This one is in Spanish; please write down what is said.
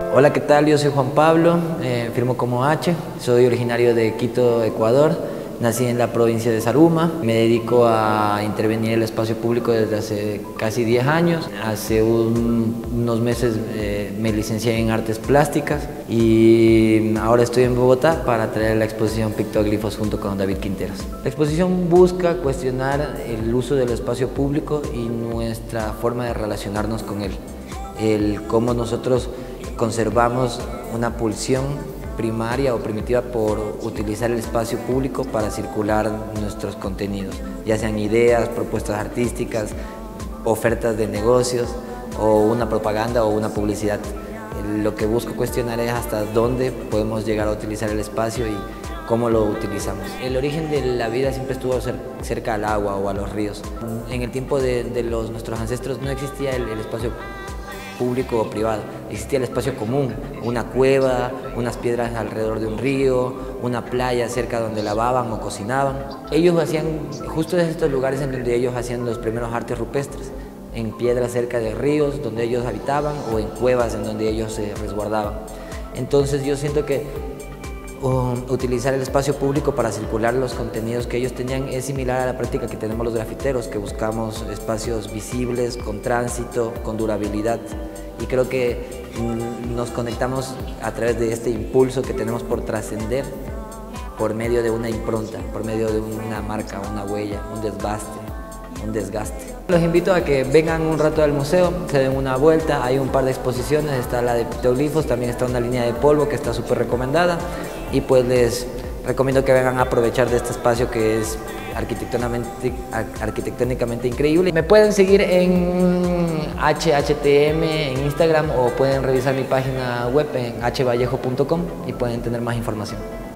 Hola, ¿qué tal? Yo soy Juan Pablo, eh, firmo como H, soy originario de Quito, Ecuador. Nací en la provincia de Saruma, me dedico a intervenir en el espacio público desde hace casi 10 años. Hace unos meses eh, me licencié en artes plásticas y ahora estoy en Bogotá para traer la exposición Pictoglifos junto con David Quinteros. La exposición busca cuestionar el uso del espacio público y nuestra forma de relacionarnos con él. El cómo nosotros conservamos una pulsión primaria o primitiva por utilizar el espacio público para circular nuestros contenidos, ya sean ideas, propuestas artísticas, ofertas de negocios o una propaganda o una publicidad. Lo que busco cuestionar es hasta dónde podemos llegar a utilizar el espacio y cómo lo utilizamos. El origen de la vida siempre estuvo cerca al agua o a los ríos. En el tiempo de, los, nuestros ancestros no existía el, el espacio público o privado. Existía el espacio común, una cueva, unas piedras alrededor de un río, una playa cerca donde lavaban o cocinaban. Ellos hacían, justo en estos lugares en donde ellos hacían los primeros artes rupestres, en piedras cerca de ríos donde ellos habitaban o en cuevas en donde ellos se resguardaban. Entonces yo siento que utilizar el espacio público para circular los contenidos que ellos tenían es similar a la práctica que tenemos los grafiteros, que buscamos espacios visibles, con tránsito, con durabilidad. Y creo que mm, nos conectamos a través de este impulso que tenemos por trascender por medio de una impronta, por medio de una marca, una huella, un desgaste, un desgaste. Los invito a que vengan un rato al museo, se den una vuelta, hay un par de exposiciones, está la de pitoglifos, también está una línea de polvo que está súper recomendada y pues les recomiendo que vengan a aprovechar de este espacio que es arquitectónicamente increíble. Me pueden seguir en HHTM en Instagram o pueden revisar mi página web en hvallejo.com y pueden tener más información.